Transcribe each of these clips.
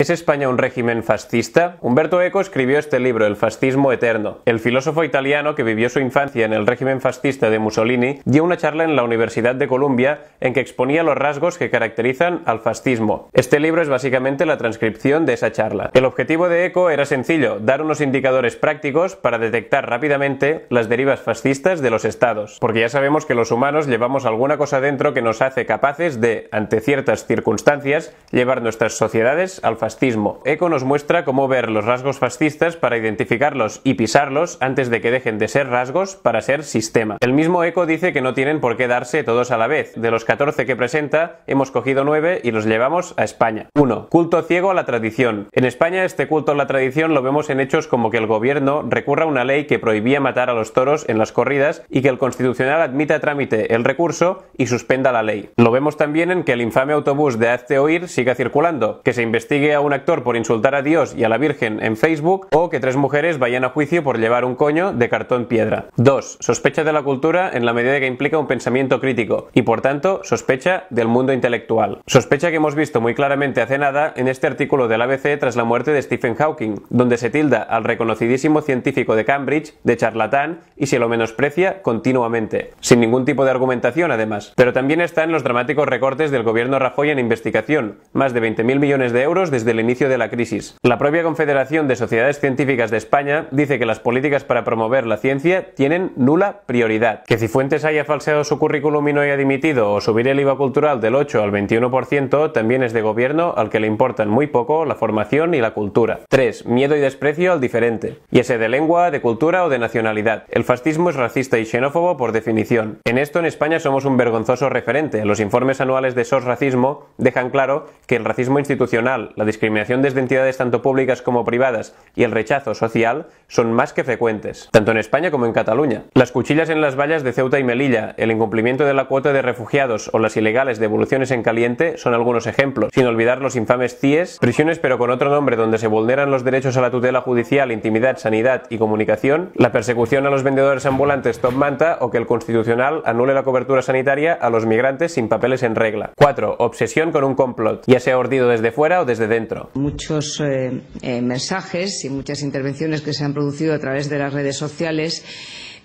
¿Es España un régimen fascista? Humberto Eco escribió este libro, El fascismo eterno. El filósofo italiano que vivió su infancia en el régimen fascista de Mussolini dio una charla en la Universidad de Columbia en que exponía los rasgos que caracterizan al fascismo. Este libro es básicamente la transcripción de esa charla. El objetivo de Eco era sencillo, dar unos indicadores prácticos para detectar rápidamente las derivas fascistas de los estados, porque ya sabemos que los humanos llevamos alguna cosa dentro que nos hace capaces de, ante ciertas circunstancias, llevar nuestras sociedades al fascismo fascismo. Eco nos muestra cómo ver los rasgos fascistas para identificarlos y pisarlos antes de que dejen de ser rasgos para ser sistema. El mismo Eco dice que no tienen por qué darse todos a la vez. De los 14 que presenta, hemos cogido 9 y los llevamos a España. 1. Culto ciego a la tradición. En España este culto a la tradición lo vemos en hechos como que el gobierno recurra a una ley que prohibía matar a los toros en las corridas y que el Constitucional admita a trámite el recurso y suspenda la ley. Lo vemos también en que el infame autobús de Hazte Oír siga circulando, que se investigue a un actor por insultar a Dios y a la Virgen en Facebook o que tres mujeres vayan a juicio por llevar un coño de cartón piedra. 2. Sospecha de la cultura en la medida que implica un pensamiento crítico y por tanto sospecha del mundo intelectual. Sospecha que hemos visto muy claramente hace nada en este artículo del ABC tras la muerte de Stephen Hawking, donde se tilda al reconocidísimo científico de Cambridge de charlatán y se lo menosprecia continuamente, sin ningún tipo de argumentación además. Pero también está en los dramáticos recortes del gobierno Rajoy en investigación, más de 20.000 millones de euros desde el inicio de la crisis. La propia Confederación de Sociedades Científicas de España dice que las políticas para promover la ciencia tienen nula prioridad. Que Cifuentes haya falseado su currículum y no haya dimitido o subir el IVA cultural del 8 al 21% también es de gobierno al que le importan muy poco la formación y la cultura. 3. Miedo y desprecio al diferente. Y ese de lengua, de cultura o de nacionalidad. El fascismo es racista y xenófobo por definición. En esto en España somos un vergonzoso referente. Los informes anuales de SOS Racismo dejan claro que el racismo institucional, la discriminación discriminación desde entidades tanto públicas como privadas y el rechazo social son más que frecuentes, tanto en España como en Cataluña. Las cuchillas en las vallas de Ceuta y Melilla, el incumplimiento de la cuota de refugiados o las ilegales devoluciones en caliente son algunos ejemplos, sin olvidar los infames CIES, prisiones pero con otro nombre donde se vulneran los derechos a la tutela judicial, intimidad, sanidad y comunicación, la persecución a los vendedores ambulantes top manta o que el Constitucional anule la cobertura sanitaria a los migrantes sin papeles en regla. 4. Obsesión con un complot, ya sea ordido desde fuera o desde dentro Muchos eh, eh, mensajes y muchas intervenciones que se han producido a través de las redes sociales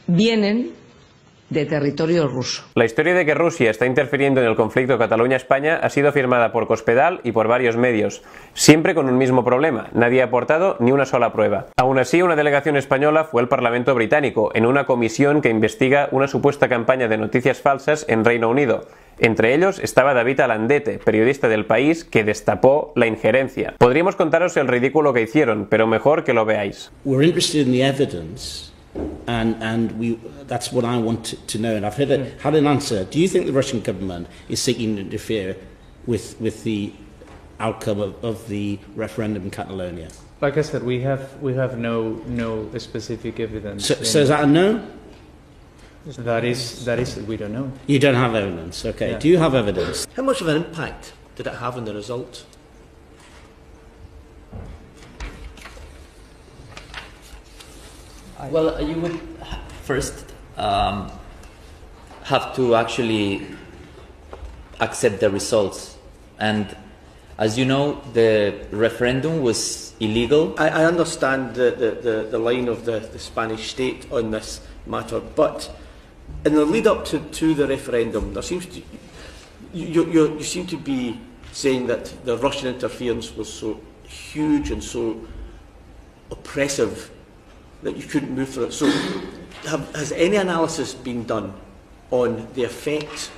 vienen de territorio ruso. La historia de que Rusia está interfiriendo en el conflicto Cataluña-España ha sido afirmada por Cospedal y por varios medios, siempre con un mismo problema, nadie ha aportado ni una sola prueba. Aún así, una delegación española fue al Parlamento británico, en una comisión que investiga una supuesta campaña de noticias falsas en Reino Unido, entre ellos estaba David Alandete, periodista del país, que destapó la injerencia. Podríamos contaros el ridículo que hicieron, pero mejor que lo veáis. We're interested in the evidence, and and we that's what I want to, to know. And I've had, a, hmm. had an answer. Do you think the Russian government is seeking to interfere with with the outcome of, of the referendum in Catalonia? Like I said, we have we have no no specific evidence. So, so is that a no? That is, that is, we don't know. You don't have evidence, okay. Yeah. Do you have evidence? How much of an impact did it have on the result? Well, you would first um, have to actually accept the results. And as you know, the referendum was illegal. I, I understand the, the, the, the line of the, the Spanish state on this matter, but in the lead up to, to the referendum, there seems to you, you, you seem to be saying that the Russian interference was so huge and so oppressive that you couldn't move through it. So, have, has any analysis been done on the effect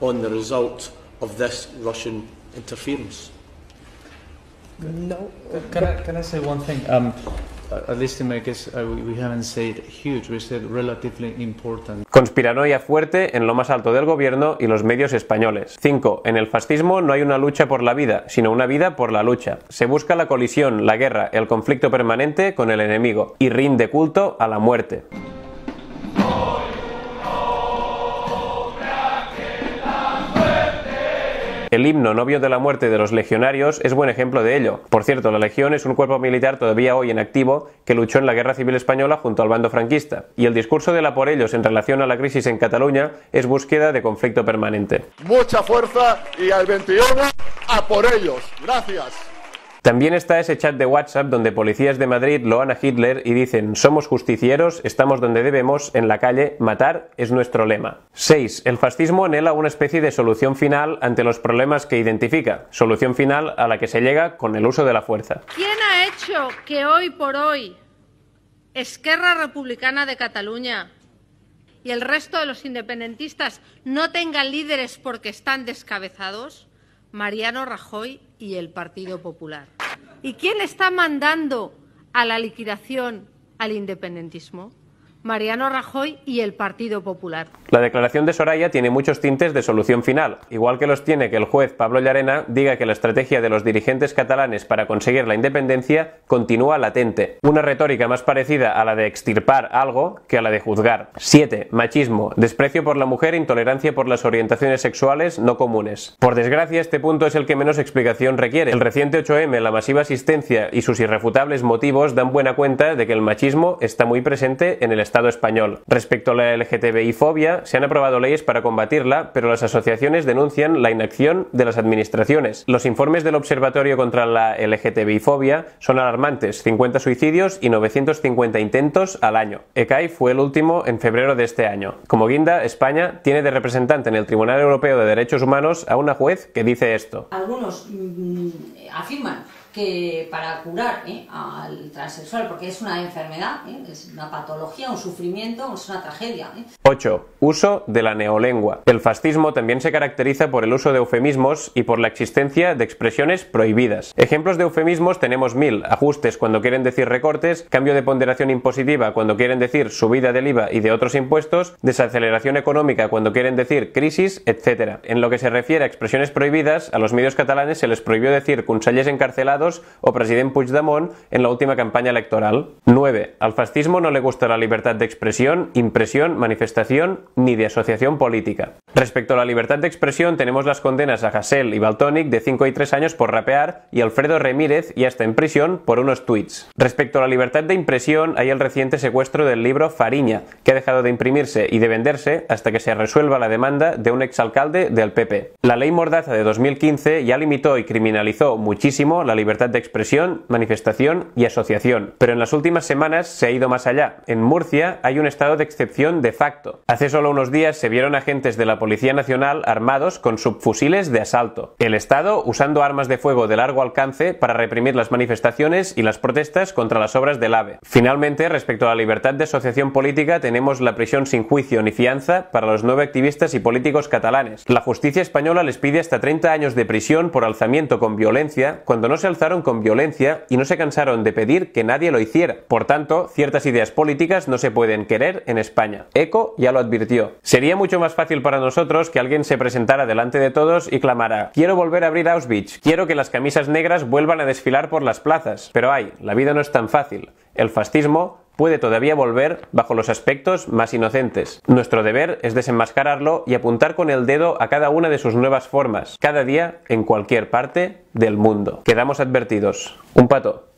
on the result of this Russian interference? No. Can I, can I say one thing? Um, Conspiranoia fuerte en lo más alto del gobierno y los medios españoles. 5. En el fascismo no hay una lucha por la vida, sino una vida por la lucha. Se busca la colisión, la guerra, el conflicto permanente con el enemigo y rinde culto a la muerte. El himno Novio de la Muerte de los Legionarios es buen ejemplo de ello. Por cierto, la Legión es un cuerpo militar todavía hoy en activo que luchó en la Guerra Civil Española junto al bando franquista. Y el discurso de la por ellos en relación a la crisis en Cataluña es búsqueda de conflicto permanente. Mucha fuerza y al 21 a por ellos. Gracias. También está ese chat de WhatsApp donde policías de Madrid loan a Hitler y dicen somos justicieros, estamos donde debemos, en la calle, matar es nuestro lema. 6. El fascismo anhela una especie de solución final ante los problemas que identifica, solución final a la que se llega con el uso de la fuerza. ¿Quién ha hecho que hoy por hoy Esquerra Republicana de Cataluña y el resto de los independentistas no tengan líderes porque están descabezados? Mariano Rajoy y el Partido Popular. ¿Y quién está mandando a la liquidación al independentismo? Mariano Rajoy y el Partido Popular. La declaración de Soraya tiene muchos tintes de solución final, igual que los tiene que el juez Pablo Llarena diga que la estrategia de los dirigentes catalanes para conseguir la independencia continúa latente, una retórica más parecida a la de extirpar algo que a la de juzgar. 7. Machismo, desprecio por la mujer, intolerancia por las orientaciones sexuales no comunes. Por desgracia, este punto es el que menos explicación requiere. El reciente 8M, la masiva asistencia y sus irrefutables motivos dan buena cuenta de que el machismo está muy presente en el Estado español. Respecto a la LGTBI-fobia, se han aprobado leyes para combatirla, pero las asociaciones denuncian la inacción de las administraciones. Los informes del Observatorio contra la LGTBI-fobia son alarmantes, 50 suicidios y 950 intentos al año. ECAI fue el último en febrero de este año. Como guinda, España tiene de representante en el Tribunal Europeo de Derechos Humanos a una juez que dice esto. Algunos mm, afirman que para curar ¿eh? al transexual, porque es una enfermedad, ¿eh? es una patología, un sufrimiento, es una tragedia. 8. ¿eh? Uso de la neolengua. El fascismo también se caracteriza por el uso de eufemismos y por la existencia de expresiones prohibidas. Ejemplos de eufemismos tenemos mil. Ajustes cuando quieren decir recortes, cambio de ponderación impositiva cuando quieren decir subida del IVA y de otros impuestos, desaceleración económica cuando quieren decir crisis, etc. En lo que se refiere a expresiones prohibidas, a los medios catalanes se les prohibió decir consellers encarcelados o president Puigdemont en la última campaña electoral. 9. Al fascismo no le gusta la libertad de expresión, impresión, manifestación ni de asociación política. Respecto a la libertad de expresión tenemos las condenas a Hassel y Baltonic de 5 y 3 años por rapear y Alfredo Remírez y hasta en prisión por unos tweets. Respecto a la libertad de impresión hay el reciente secuestro del libro Fariña, que ha dejado de imprimirse y de venderse hasta que se resuelva la demanda de un exalcalde del PP. La ley Mordaza de 2015 ya limitó y criminalizó muchísimo la libertad de expresión, manifestación y asociación. Pero en las últimas semanas se ha ido más allá. En Murcia hay un estado de excepción de facto. Hace solo unos días se vieron agentes de la Policía Nacional armados con subfusiles de asalto. El Estado usando armas de fuego de largo alcance para reprimir las manifestaciones y las protestas contra las obras del AVE. Finalmente, respecto a la libertad de asociación política, tenemos la prisión sin juicio ni fianza para los nueve activistas y políticos catalanes. La justicia española les pide hasta 30 años de prisión por alzamiento con violencia cuando no se alzaron con violencia y no se cansaron de pedir que nadie lo hiciera. Por tanto, ciertas ideas políticas no se pueden querer en España. ECO ya lo advirtió. Sería mucho más fácil para nosotros que alguien se presentara delante de todos y clamara quiero volver a abrir Auschwitz, quiero que las camisas negras vuelvan a desfilar por las plazas. Pero ay, la vida no es tan fácil. El fascismo puede todavía volver bajo los aspectos más inocentes. Nuestro deber es desenmascararlo y apuntar con el dedo a cada una de sus nuevas formas, cada día en cualquier parte del mundo. Quedamos advertidos. Un pato.